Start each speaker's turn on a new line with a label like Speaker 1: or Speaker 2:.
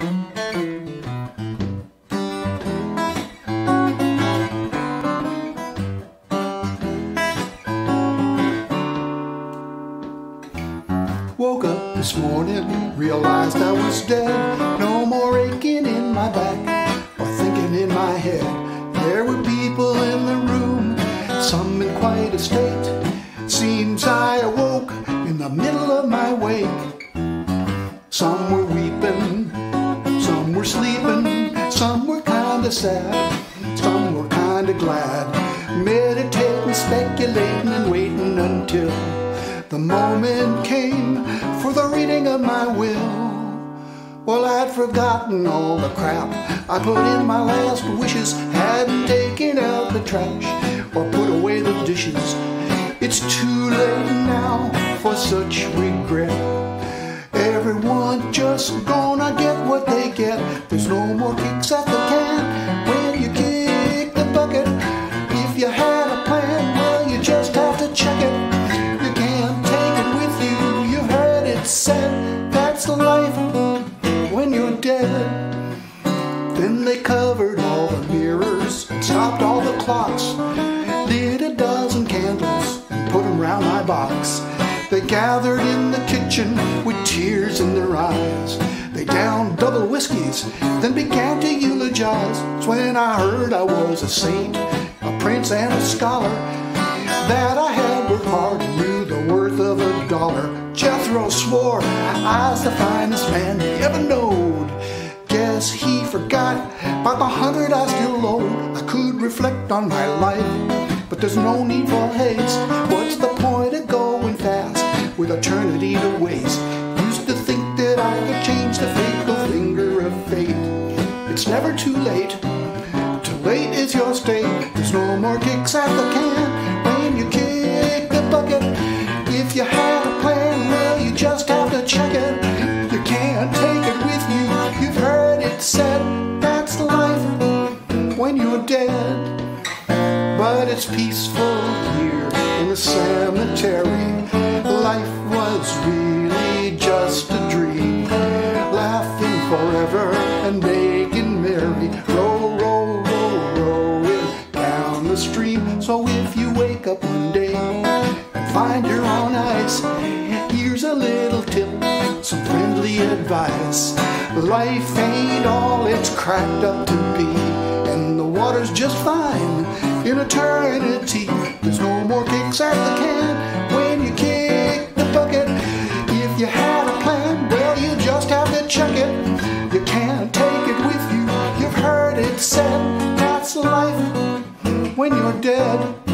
Speaker 1: Woke up this morning, realized I was dead. No more aching in my back or thinking in my head. There were people in the room, some in quite a state. Seems I awoke kinda sad, some were kinda glad. Meditating, speculating, and waiting until the moment came for the reading of my will. Well, I'd forgotten all the crap I put in my last wishes, hadn't taken out the trash or put away the dishes. It's too late now for such regret. Everyone just gonna get what they get. There's no more kicks at the It said that's the life when you're dead. Then they covered all the mirrors stopped all the clocks. Lit a dozen candles and put them round my box. They gathered in the kitchen with tears in their eyes. They downed double whiskeys, then began to eulogize. It's when I heard I was a saint, a prince, and a scholar. That I had worked hard and knew the worth of a dollar. Jethro swore I was the finest man he ever knowed. Guess he forgot about the hundred I still owed. I could reflect on my life, but there's no need for haste. What's the point of going fast with eternity to waste? Used to think that I could change the fatal finger of fate. It's never too late. Too late is your state. There's no more kicks at the can when you kick the bucket. If you had when you're dead. But it's peaceful here in the cemetery. Life was really just a dream. Laughing forever and making merry. Roll, roll, roll, rolling down the stream. So if you wake up one day and find you're on ice, here's a little tip, some friendly advice. Life ain't all it's cracked up to be, water's just fine in eternity. There's no more kicks at the can when you kick the bucket. If you had a plan, well, you just have to check it. You can't take it with you. You've heard it said that's life when you're dead.